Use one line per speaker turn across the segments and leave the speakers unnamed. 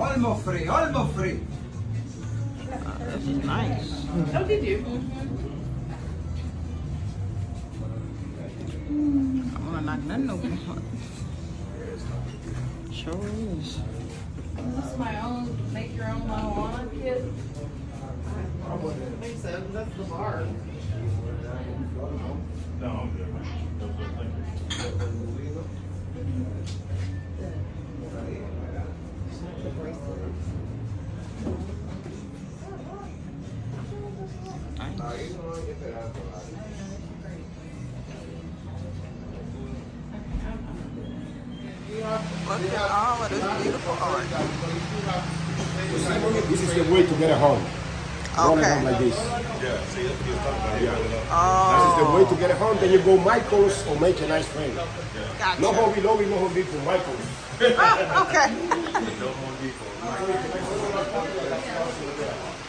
Almost free, almost free.
Uh, this is nice.
Oh, did you?
I wanna knock nothing open. Sure is.
This is my own, make your own Mama Juana kit. I don't think so, that's the bar.
No, I'm good. Thank you.
Nice. Look at all of this beautiful art.
This is the way to get a home.
Okay.
down like this.
Yeah, see, that's what talking about.
This is the way to
Oh,
get a home. Then you go Michael's or make a nice friend. No
gotcha.
Hobby Lobby, no Home Depot, Michael's.
Oh, okay.
No Home Depot.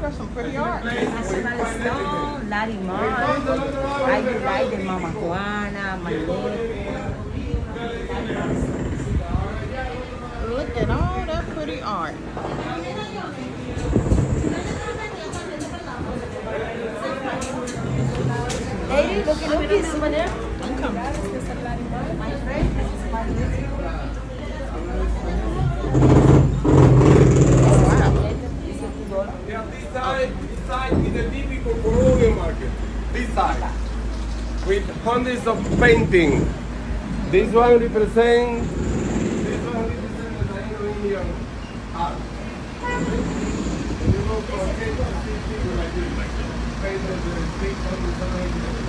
That's some pretty art.
Nacional Stone, Larimar, I do Mama Juana, Manuel.
Look at all that pretty art.
Lady, look at this over there.
I'm coming.
My friend, this is my music.
This side is a typical Peruvian market. This side. With hundreds of painting. This one represents this one represents the Taino Indian art. And you go from here to see people like this. Painted the 600, 700